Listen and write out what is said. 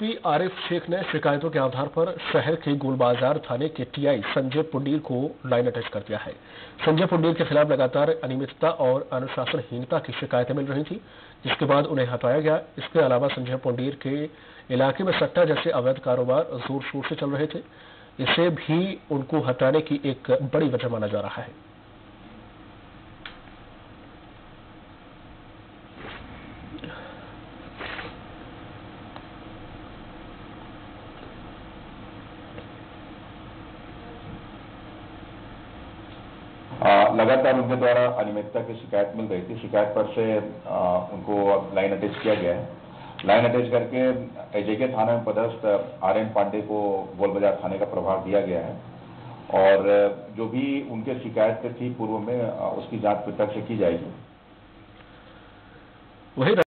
P Arif Sheikh ने शिकायतों के आधार पर शहर के गोलबाजार थाने के टीआई संजय पुंडीर को लाइन अटैच कर दिया है। संजय पुंडीर के खिलाफ लगातार अनियमितता और अनुशासनहीनता की शिकायतें मिल रही थी, जिसके बाद उन्हें हटाया गया। इसके अलावा संजय पुंडीर के इलाके में सट्टा जैसे अवैध कारोबार ज़ोर शोर से चल रहे थे। इसे भी उनको हटाने की एक बड़ी वजह माना जा रहा है। लगातार उनके द्वारा अनियमितता की शिकायत मिल रही थी। शिकायत पर से आ, उनको लाइन अटैच किया गया है। लाइन अटैच करके एजेके थाना में पदस्थ आर एन पांडे को गोल बाज़ार थाने का प्रभार दिया गया है। और जो भी उनके शिकायत थी पूर्व में उसकी जाँच पृथक से की जाएगी। वही